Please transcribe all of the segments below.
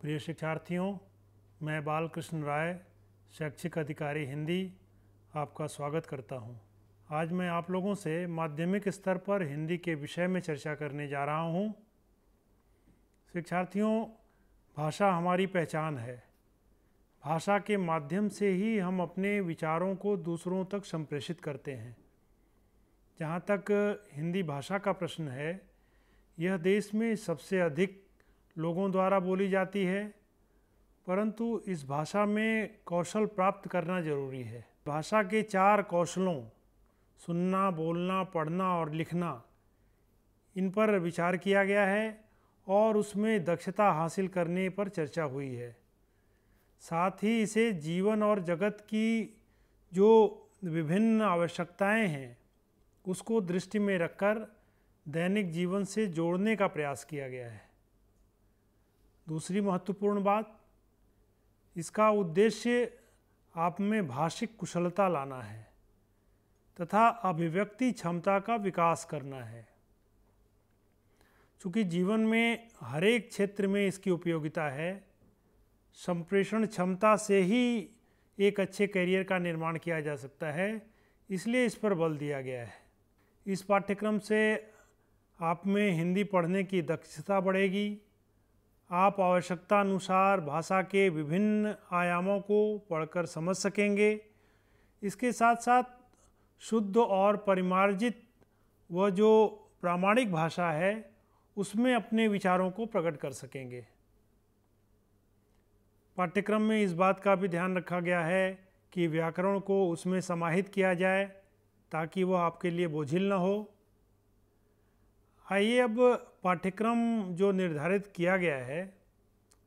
प्रिय शिक्षार्थियों, मैं बालकृष्ण राय, शैक्षिक अधिकारी हिंदी, आपका स्वागत करता हूँ। आज मैं आप लोगों से माध्यमिक स्तर पर हिंदी के विषय में चर्चा करने जा रहा हूँ। शिक्षार्थियों, भाषा हमारी पहचान है भाषा के माध्यम से ही हम अपने विचारों को दूसरों तक संप्रेषित करते हैं जहाँ तक हिंदी भाषा का प्रश्न है, यह देश में सबसे अधिक लोगों द्वारा बोली जाती है, परंतु इस भाषा में कौशल प्राप्त करना ज़रूरी है। भाषा के चार कौशलों, सुनना, बोलना, पढ़ना और लिखना, इन पर विचार किया गया है और उसमें दक्षता हासिल करने पर चर्चा हुई है। साथ ही इसे जीवन और जगत की जो विभिन्न आवश्यकताएँ हैं, उसको दृष्टि में रखकर दैनिक जीवन से जोड़ने का प्रयास किया गया है। दूसरी महत्वपूर्ण बात, इसका उद्देश्य आप में भाषिक कुशलता लाना है तथा अभिव्यक्ति क्षमता का विकास करना है। चूँकि जीवन में हर एक क्षेत्र में इसकी उपयोगिता है, संप्रेषण क्षमता से ही एक अच्छे करियर का निर्माण किया जा सकता है, इसलिए इस पर बल दिया गया है। इस पाठ्यक्रम से आप में हिंदी पढ़ने की दक्षता बढ़ेगी आप आवश्यकता अनुसार भाषा के विभिन्न आयामों को पढ़कर समझ सकेंगे। इसके साथ साथ शुद्ध और परिमार्जित व जो प्रामाणिक भाषा है, उसमें अपने विचारों को प्रकट कर सकेंगे। पाठ्यक्रम में इस बात का भी ध्यान रखा गया है कि व्याकरण को उसमें समाहित किया जाए ताकि वह आपके लिए बोझिल न हो। आइए अब पाठ्यक्रम जो निर्धारित किया गया है,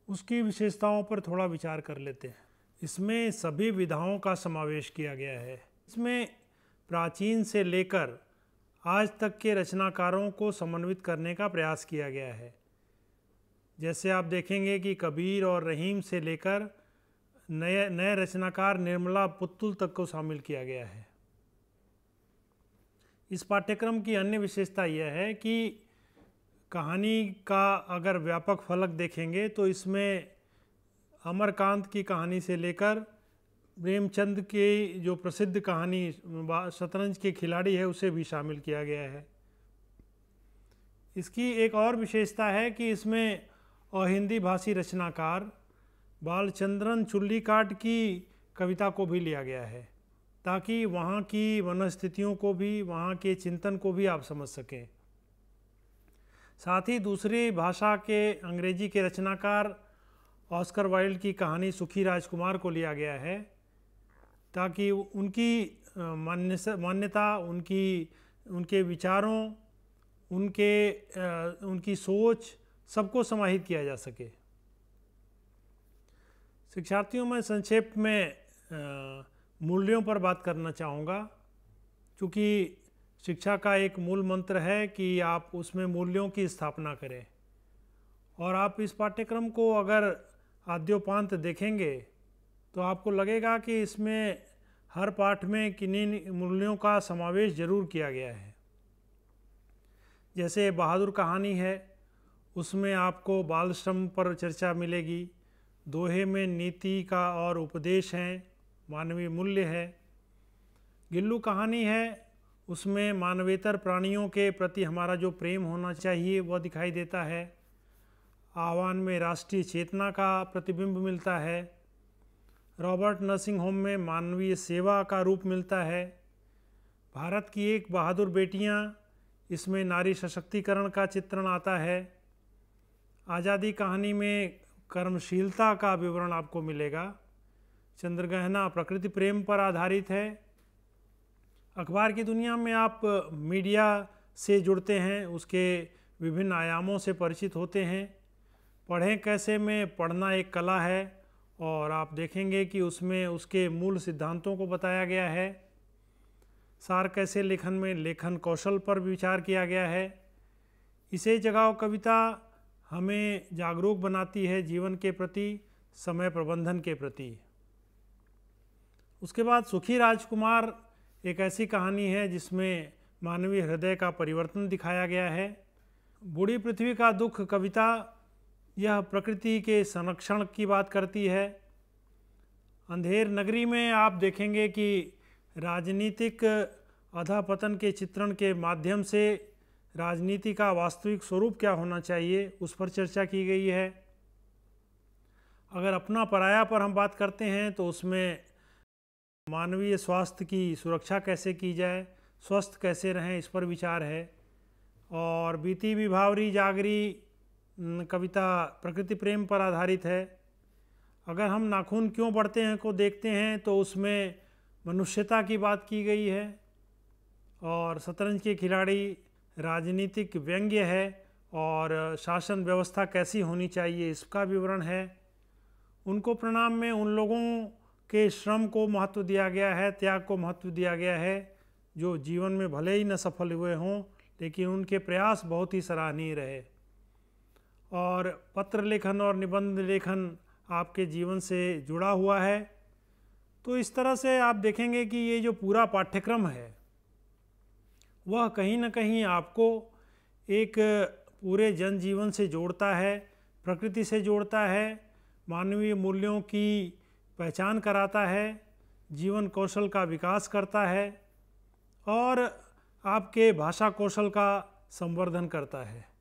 उसकी विशेषताओं पर थोड़ा विचार कर लेते हैं। इसमें सभी विधाओं का समावेश किया गया है। इसमें प्राचीन से लेकर आज तक के रचनाकारों को समन्वित करने का प्रयास किया गया है। जैसे आप देखेंगे कि कबीर और रहीम से लेकर नए नए रचनाकार निर्मला पुत्तुल तक को शामिल किया गया है। इस पाठ्यक्रम की अन्य विशेषता यह है कि कहानी का अगर व्यापक फलक देखेंगे तो इसमें अमरकांत की कहानी से लेकर प्रेमचंद की जो प्रसिद्ध कहानी शतरंज के खिलाड़ी है, उसे भी शामिल किया गया है। इसकी एक और विशेषता है कि इसमें अहिंदी भाषी रचनाकार बालचंद्रन चुल्ली काट की कविता को भी लिया गया है, ताकि वहाँ की वनस्थितियों को भी, वहाँ के चिंतन को भी आप समझ सकें। साथ ही दूसरी भाषा के अंग्रेज़ी के रचनाकार ऑस्कर वाइल्ड की कहानी सुखी राजकुमार को लिया गया है, ताकि उनकी मान्य मान्यता, उनकी, उनके विचारों, उनके उनकी सोच सबको समाहित किया जा सके। शिक्षार्थियों, में संक्षेप में मूल्यों पर बात करना चाहूँगा, क्योंकि शिक्षा का एक मूल मंत्र है कि आप उसमें मूल्यों की स्थापना करें। और आप इस पाठ्यक्रम को अगर आद्योपांत देखेंगे तो आपको लगेगा कि इसमें हर पाठ में किन्हीं मूल्यों का समावेश ज़रूर किया गया है। जैसे बहादुर कहानी है, उसमें आपको बाल श्रम पर चर्चा मिलेगी, दोहे में नीति का और उपदेश हैं, मानवीय मूल्य है। गिल्लू कहानी है उसमें मानवेतर प्राणियों के प्रति हमारा जो प्रेम होना चाहिए, वह दिखाई देता है। आह्वान में राष्ट्रीय चेतना का प्रतिबिंब मिलता है। रॉबर्ट नर्सिंग होम में मानवीय सेवा का रूप मिलता है। भारत की एक बहादुर बेटियाँ, इसमें नारी सशक्तिकरण का चित्रण आता है। आज़ादी कहानी में कर्मशीलता का विवरण आपको मिलेगा। चंद्रगहना प्रकृति प्रेम पर आधारित है। अखबार की दुनिया में आप मीडिया से जुड़ते हैं, उसके विभिन्न आयामों से परिचित होते हैं। पढ़ें कैसे में, पढ़ना एक कला है, और आप देखेंगे कि उसमें उसके मूल सिद्धांतों को बताया गया है। सार कैसे लेखन में लेखन कौशल पर विचार किया गया है। इसे जगाओ कविता हमें जागरूक बनाती है जीवन के प्रति, समय प्रबंधन के प्रति। उसके बाद सुखी राजकुमार एक ऐसी कहानी है जिसमें मानवीय हृदय का परिवर्तन दिखाया गया है। बूढ़ी पृथ्वी का दुख कविता यह प्रकृति के संरक्षण की बात करती है। अंधेर नगरी में आप देखेंगे कि राजनीतिक अधापतन के चित्रण के माध्यम से राजनीति का वास्तविक स्वरूप क्या होना चाहिए, उस पर चर्चा की गई है। अगर अपना पराया पर हम बात करते हैं तो उसमें मानवीय स्वास्थ्य की सुरक्षा कैसे की जाए, स्वस्थ कैसे रहें, इस पर विचार है। और बीती विभावरी जागरी कविता प्रकृति प्रेम पर आधारित है। अगर हम नाखून क्यों बढ़ते हैं को देखते हैं तो उसमें मनुष्यता की बात की गई है। और शतरंज के खिलाड़ी राजनीतिक व्यंग्य है और शासन व्यवस्था कैसी होनी चाहिए, इसका विवरण है। उनको प्रणाम में उन लोगों के श्रम को महत्व दिया गया है, त्याग को महत्व दिया गया है, जो जीवन में भले ही न सफल हुए हों, लेकिन उनके प्रयास बहुत ही सराहनीय रहे। और पत्र लेखन और निबंध लेखन आपके जीवन से जुड़ा हुआ है। तो इस तरह से आप देखेंगे कि ये जो पूरा पाठ्यक्रम है, वह कहीं ना कहीं आपको एक पूरे जनजीवन से जोड़ता है, प्रकृति से जोड़ता है, मानवीय मूल्यों की पहचान कराता है, जीवन कौशल का विकास करता है और आपके भाषा कौशल का संवर्धन करता है।